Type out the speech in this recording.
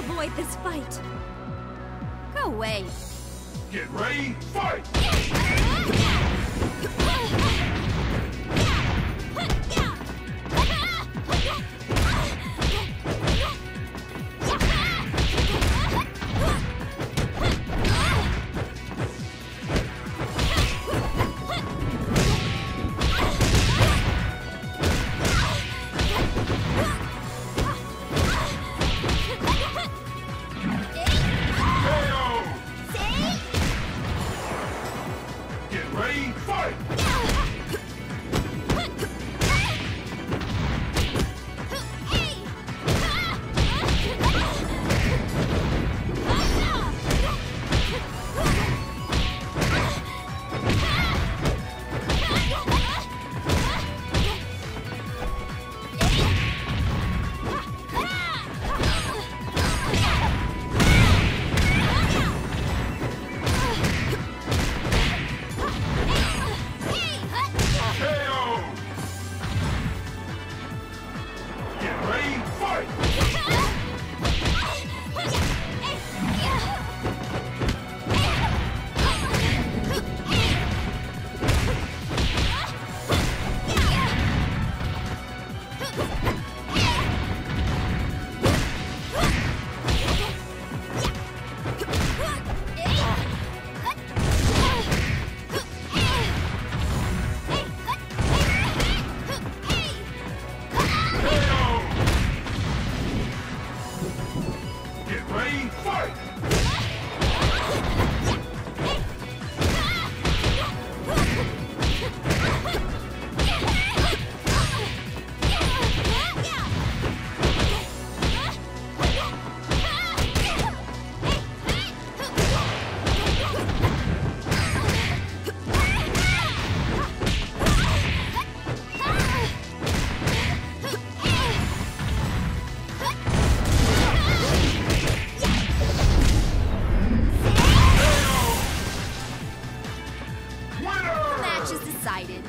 avoid this fight. Go away. Get ready, fight! Ready, fight! Winner! The match is decided.